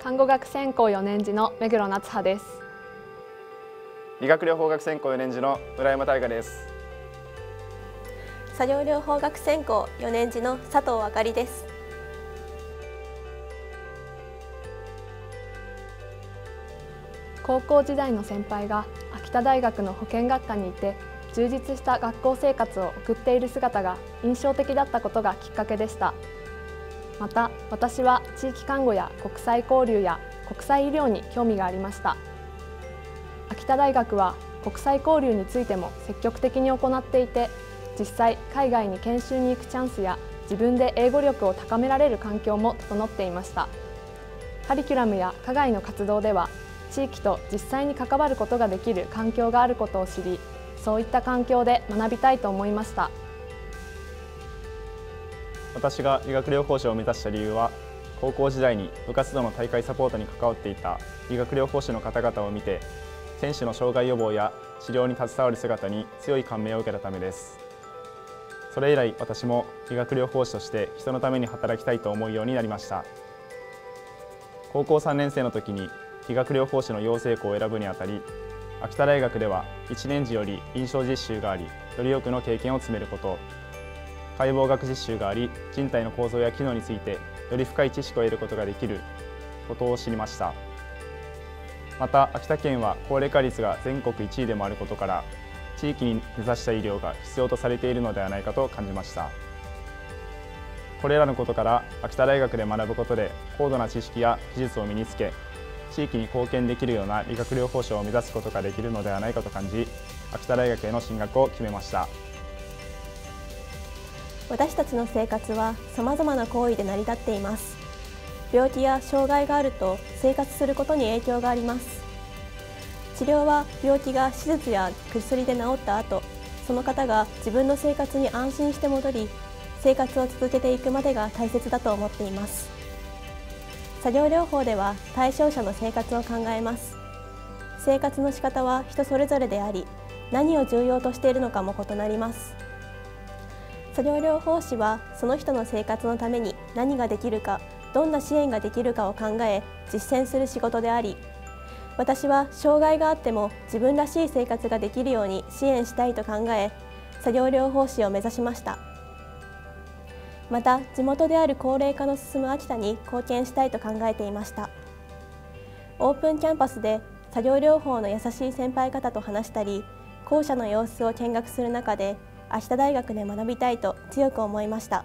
看護学専攻4年次の目黒夏葉です。理学療法学専攻4年次の村山大我です。作業療法学専攻4年次の佐藤あかりです。高校時代の先輩が秋田大学の保健学科にいて充実した学校生活を送っている姿が印象的だったことがきっかけでしたまた私は地域看護や国際交流や国際医療に興味がありました。秋田大学は国際交流についても積極的に行っていて実際海外に研修に行くチャンスや自分で英語力を高められる環境も整っていました。カリキュラムや課外の活動では地域と実際に関わることができる環境があることを知りそういった環境で学びたいと思いました。私が理学療法士を目指した理由は高校時代に部活動の大会サポートに関わっていた理学療法士の方々を見て選手の障害予防や治療に携わる姿に強い感銘を受けたためです。それ以来私も理学療法士として人のために働きたいと思うようになりました。高校3年生の時に理学療法士の養成校を選ぶにあたり秋田大学では1年時より臨床実習がありより多くの経験を積めること解剖学実習があり人体の構造や機能についてより深い知識を得ることができることを知りました。また秋田県は高齢化率が全国1位でもあることから地域に根ざした医療が必要とされているのではないかと感じました。これらのことから秋田大学で学ぶことで高度な知識や技術を身につけ地域に貢献できるような理学療法士を目指すことができるのではないかと感じ秋田大学への進学を決めました。私たちの生活はさまざまな行為で成り立っています。病気や障害があると生活することに影響があります。治療は病気が手術や薬で治った後その方が自分の生活に安心して戻り生活を続けていくまでが大切だと思っています。作業療法では対象者の生活を考えます。生活の仕方は人それぞれであり何を重要としているのかも異なります。作業療法士はその人の生活のために何ができるかどんな支援ができるかを考え実践する仕事であり私は障害があっても自分らしい生活ができるように支援したいと考え作業療法士を目指しました。また地元である高齢化の進む秋田に貢献したいと考えていました。オープンキャンパスで作業療法の優しい先輩方と話したり校舎の様子を見学する中で秋田大学で学びたいと強く思いました。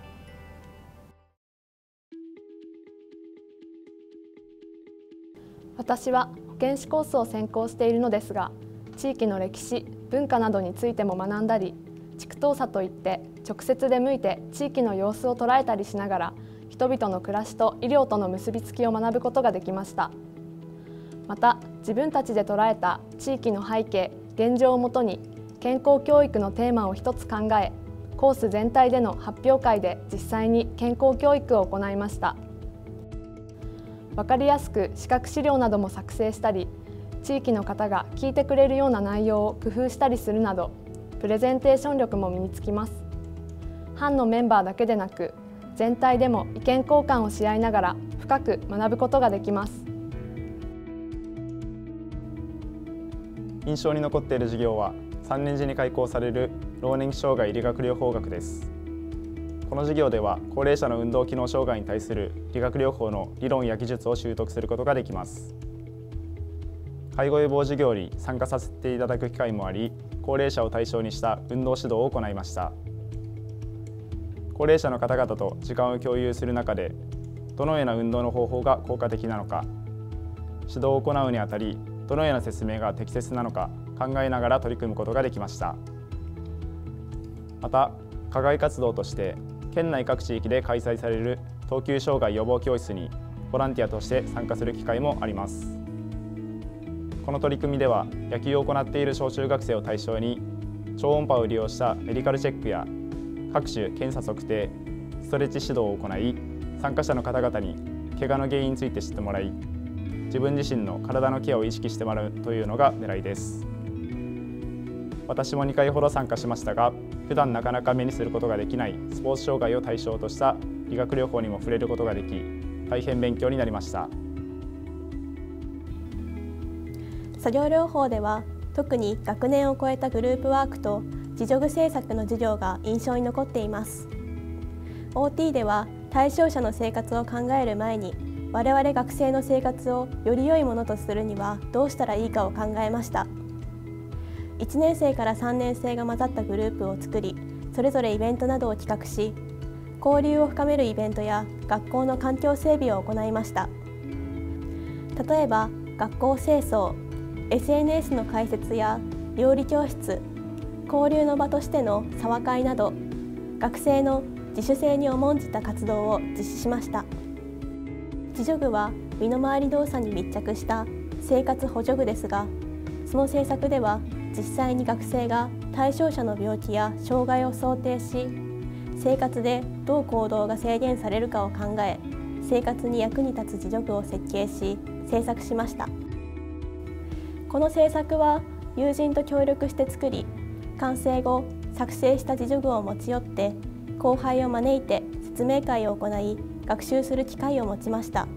私は保健師コースを専攻しているのですが地域の歴史文化などについても学んだり地区調査といって直接出向いて地域の様子を捉えたりしながら人々の暮らしと医療との結びつきを学ぶことができました。また自分たちで捉えた地域の背景現状をもとに健康教育のテーマを一つ考えコース全体での発表会で実際に健康教育を行いました。分かりやすく視覚資料なども作成したり地域の方が聞いてくれるような内容を工夫したりするなどプレゼンテーション力も身につきます。班のメンバーだけでなく全体でも意見交換をし合いながら深く学ぶことができます。印象に残っている授業は3年時に開講される老年期障害理学療法学です。この授業では高齢者の運動機能障害に対する理学療法の理論や技術を習得することができます。介護予防授業に参加させていただく機会もあり高齢者を対象にした運動指導を行いました。高齢者の方々と時間を共有する中でどのような運動の方法が効果的なのか指導を行うにあたりどのような説明が適切なのか考えながら取り組むことができました。また課外活動として県内各地域で開催される等級障害予防教室にボランティアとして参加する機会もあります。この取り組みでは野球を行っている小中学生を対象に超音波を利用したメディカルチェックや各種検査測定ストレッチ指導を行い参加者の方々に怪我の原因について知ってもらい自分自身の体のケアを意識してもらうというのが狙いです。私も2回ほど参加しましたが普段なかなか目にすることができないスポーツ障害を対象とした理学療法にも触れることができ大変勉強になりました。作業療法では特に学年を超えたグループワークと自助具制作の授業が印象に残っています。OT では対象者の生活を考える前に我々学生の生活をより良いものとするにはどうしたらいいかを考えました。1年生から3年生が混ざったグループを作りそれぞれイベントなどを企画し交流を深めるイベントや学校の環境整備を行いました。例えば学校清掃 SNS の開設や料理教室交流の場としての沢会など学生の自主性に重んじた活動を実施しました。自助具は身の回り動作に密着した生活補助具ですがその政策では実際に学生が対象者の病気や障害を想定し生活でどう行動が制限されるかを考え生活に役に立つ自助具を設計し制作しました。この制作は友人と協力して作り完成後作成した自助具を持ち寄って後輩を招いて説明会を行い学習する機会を持ちました。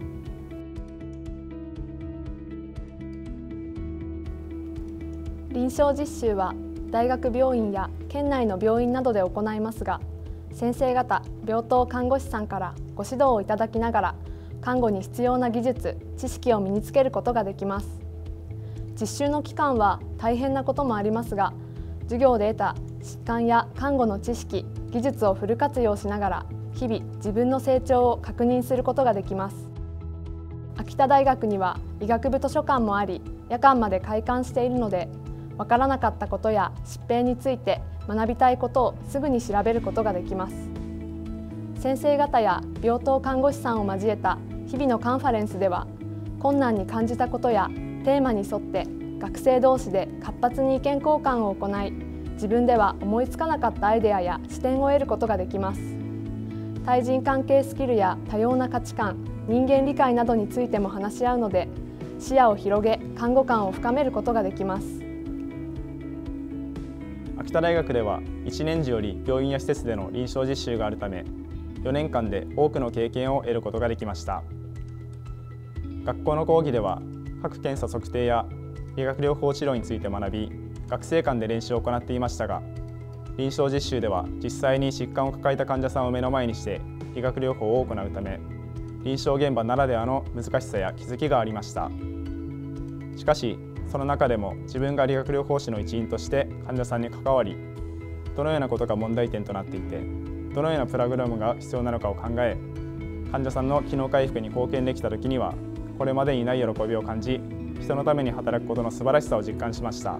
臨床実習は大学病院や県内の病院などで行いますが先生方病棟看護師さんからご指導をいただきながら看護に必要な技術知識を身につけることができます。実習の期間は大変なこともありますが授業で得た疾患や看護の知識技術をフル活用しながら日々自分の成長を確認することができます。秋田大学には医学部図書館もあり夜間まで開館しているのでわからなかったことや疾病について学びたいことをすぐに調べることができます。先生方や病棟看護師さんを交えた日々のカンファレンスでは困難に感じたことやテーマに沿って学生同士で活発に意見交換を行い自分では思いつかなかったアイデアや視点を得ることができます。対人関係スキルや多様な価値観人間理解などについても話し合うので視野を広げ看護官を深めることができます。田大学では1年時より病院や施設での臨床実習があるため4年間で多くの経験を得ることができました。学校の講義では各検査測定や理学療法治療について学び学生間で練習を行っていましたが臨床実習では実際に疾患を抱えた患者さんを目の前にして理学療法を行うため臨床現場ならではの難しさや気づきがありました。しかしその中でも自分が理学療法士の一員として患者さんに関わりどのようなことが問題点となっていてどのようなプログラムが必要なのかを考え患者さんの機能回復に貢献できた時にはこれまでにない喜びを感じ人のために働くことの素晴らしさを実感しました。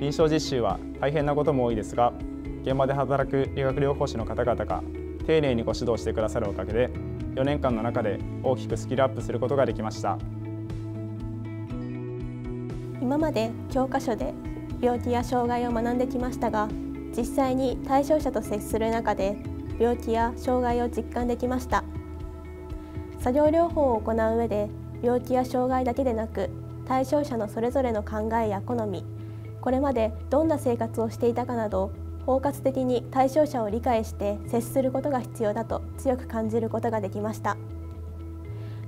臨床実習は大変なことも多いですが現場で働く理学療法士の方々が丁寧にご指導してくださるおかげで4年間の中で大きくスキルアップすることができました。今まで教科書で病気や障害を学んできましたが実際に対象者と接する中で病気や障害を実感できました。作業療法を行う上で病気や障害だけでなく対象者のそれぞれの考えや好みこれまでどんな生活をしていたかなど包括的に対象者を理解して接することが必要だと強く感じることができました。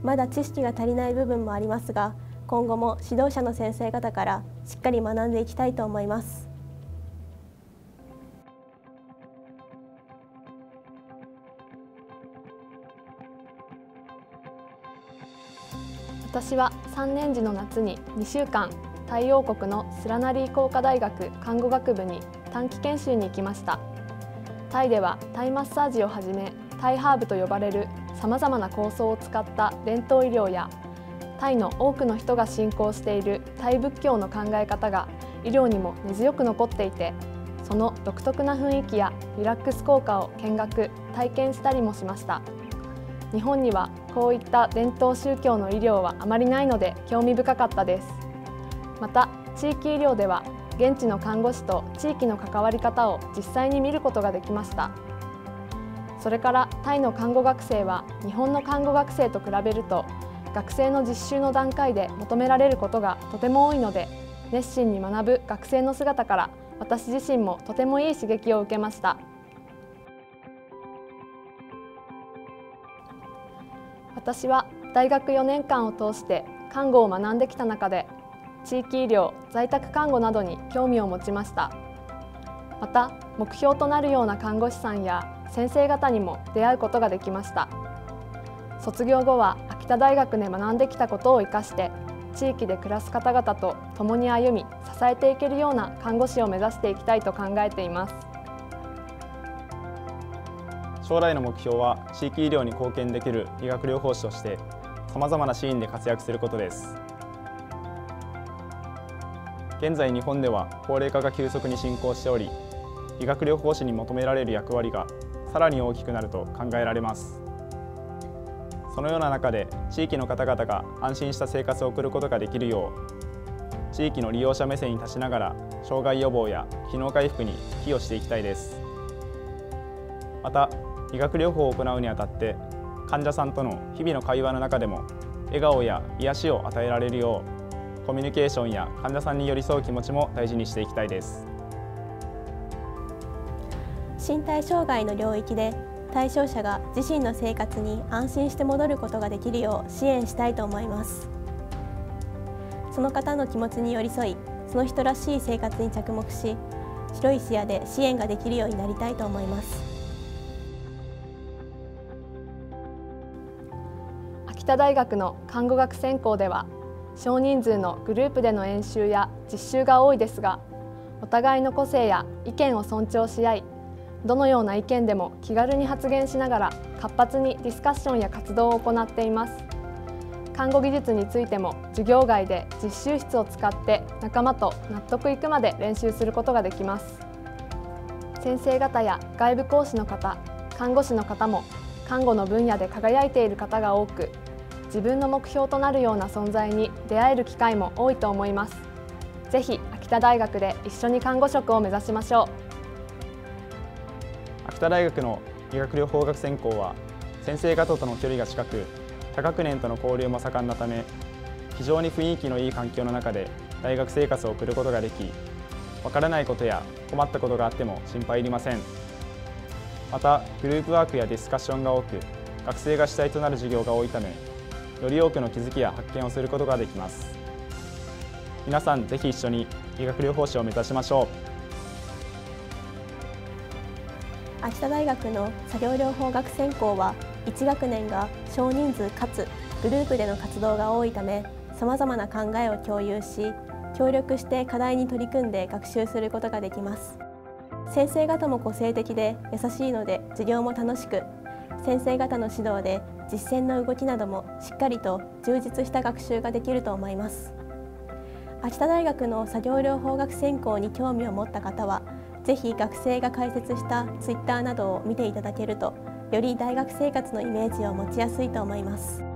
まだ知識が足りない部分もありますが今後も指導者の先生方からしっかり学んでいきたいと思います。私は3年時の夏に2週間太陽国のスラナリー工科大学看護学部に短期研修に行きました。タイではタイマッサージをはじめタイハーブと呼ばれるさまざまな構想を使った伝統医療やタイの多くの人が信仰しているタイ仏教の考え方が医療にも根強く残っていてその独特な雰囲気やリラックス効果を見学体験したりもしました。日本にはこういった伝統宗教の医療はあまりないので興味深かったです。また地域医療では現地の看護師と地域の関わり方を実際に見ることができました。それからタイの看護学生は日本の看護学生と比べると学生の実習の段階で求められることがとても多いので熱心に学ぶ学生の姿から私自身もとてもいい刺激を受けました。私は大学4年間を通して看護を学んできた中で地域医療在宅看護などに興味を持ちました。また目標となるような看護師さんや先生方にも出会うことができました。卒業後は秋田大学で学んできたことを生かして地域で暮らす方々と共に歩み支えていけるような看護師を目指していきたいと考えています。将来の目標は地域医療に貢献できる理学療法士としてさまざまなシーンで活躍することです。現在日本では高齢化が急速に進行しており理学療法士に求められる役割がさらに大きくなると考えられます。そのような中で地域の方々が安心した生活を送ることができるよう地域の利用者目線に立ちながら障害予防や機能回復に寄与していきたいです。また理学療法を行うにあたって患者さんとの日々の会話の中でも笑顔や癒しを与えられるようコミュニケーションや患者さんに寄り添う気持ちも大事にしていきたいです。身体障害の領域で対象者が自身の生活に安心して戻ることができるよう支援したいと思います。その方の気持ちに寄り添いその人らしい生活に着目し広い視野で支援ができるようになりたいと思います。秋田大学の看護学専攻では少人数のグループでの演習や実習が多いですがお互いの個性や意見を尊重し合いどのような意見でも気軽に発言しながら活発にディスカッションや活動を行っています。看護技術についても授業外で実習室を使って仲間と納得いくまで練習することができます。先生方や外部講師の方看護師の方も看護の分野で輝いている方が多く自分の目標となるような存在に出会える機会も多いと思います。ぜひ秋田大学で一緒に看護職を目指しましょう。田大学の理学療法学専攻は先生方との距離が近く多学年との交流も盛んなため非常に雰囲気のいい環境の中で大学生活を送ることができわからないことや困ったことがあっても心配いりません。またグループワークやディスカッションが多く学生が主体となる授業が多いためより多くの気づきや発見をすることができます。皆さんぜひ一緒に理学療法士を目指しましょう。秋田大学の作業療法学専攻は1学年が少人数かつグループでの活動が多いためさまざまな考えを共有し協力して課題に取り組んで学習することができます。先生方も個性的で優しいので授業も楽しく先生方の指導で実践の動きなどもしっかりと充実した学習ができると思います。秋田大学の作業療法学専攻に興味を持った方はぜひ学生が解説したツイッターなどを見ていただけるとより大学生活のイメージを持ちやすいと思います。